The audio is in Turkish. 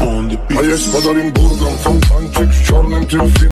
On the beat. A jest padalim burgą, fontanczyk w czarnym tym